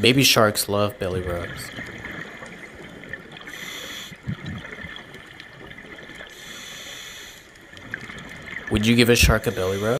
Baby sharks love belly rubs. Would you give a shark a belly rub?